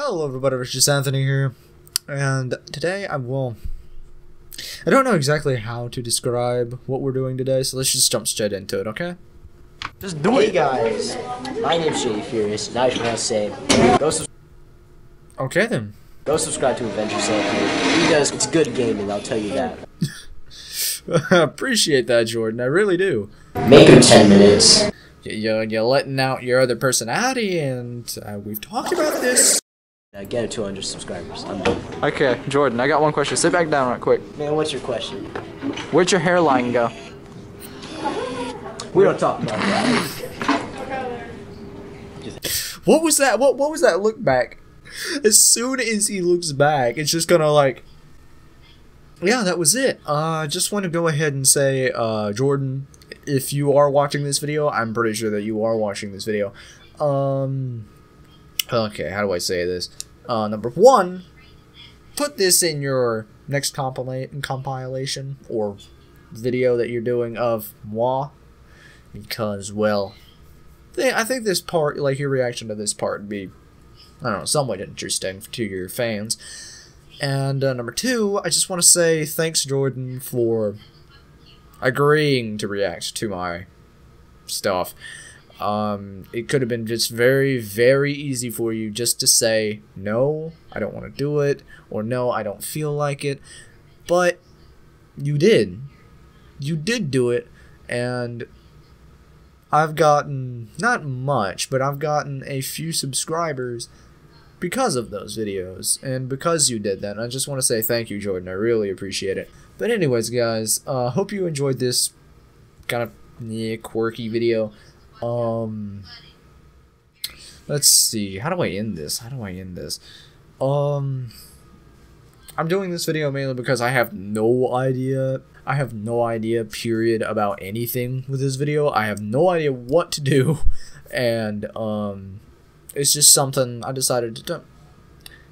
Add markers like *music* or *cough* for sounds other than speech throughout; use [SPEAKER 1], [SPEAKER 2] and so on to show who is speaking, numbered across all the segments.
[SPEAKER 1] Hello everybody, it's just Anthony here, and today I will... I don't know exactly how to describe what we're doing today, so let's just jump straight into it, okay?
[SPEAKER 2] Just do
[SPEAKER 3] Hey
[SPEAKER 2] it.
[SPEAKER 3] guys, my name's Jay Furious, and I just want to say, go, sub-
[SPEAKER 1] Okay then.
[SPEAKER 3] go subscribe to Adventure Cell. He does, it's good gaming, I'll tell you that. *laughs*
[SPEAKER 1] I Appreciate that, Jordan, I really do.
[SPEAKER 3] Make it 10 minutes.
[SPEAKER 1] You, you, you're letting out your other personality, and uh, we've talked about this.
[SPEAKER 3] Uh, get to 200 subscribers. I'm done.
[SPEAKER 2] Okay, Jordan, I got one question. Sit back down right quick.
[SPEAKER 3] Man, what's your question?
[SPEAKER 2] Where'd your hairline go?
[SPEAKER 3] We don't talk about that.
[SPEAKER 1] What was that? What what was that look back? As soon as he looks back, it's just gonna like Yeah, that was it. Uh I just want to go ahead and say, uh Jordan, if you are watching this video, I'm pretty sure that you are watching this video. Um Okay, how do I say this? Uh number one, put this in your next compila- compilation or video that you're doing of moi because well thi- I think this part, like your reaction to this part, would be, I don't know, somewhat interesting to your fans. And uh, number two, I just want to say thanks, Jordan, for agreeing to react to my stuff. Um, it could have been just very, very easy for you just to say, no, I don't want to do it, or no, I don't feel like it. But you did. You did do it, and I've gotten not much, but I've gotten a few subscribers because of those videos and because you did that. And I just want to say thank you, Jordan. I really appreciate it. But anyways, guys, uh, hope you enjoyed this kind of yeah, quirky video. Um, let's see. How do I end this? How do I end this? Um, I'm doing this video mainly because I have no idea. I have no idea, period, about anything with this video. I have no idea what to do, *laughs* and um, it's just something I decided to do.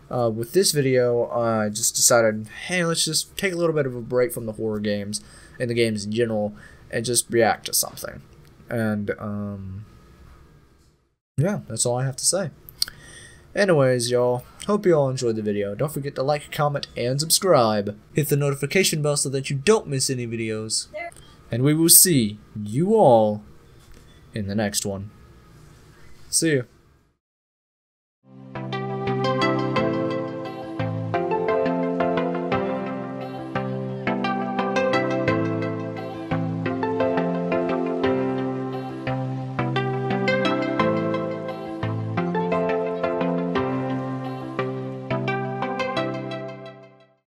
[SPEAKER 1] Uh, with this video, I just decided, hey, let's just take a little bit of a break from the horror games and the games in general, and just react to something. And um, yeah, that's all I have to say. Anyways, y'all, hope you all enjoyed the video. Don't forget to like, comment, and subscribe. Hit the notification bell so that you don't miss any videos. And we will see you all in the next one. See you.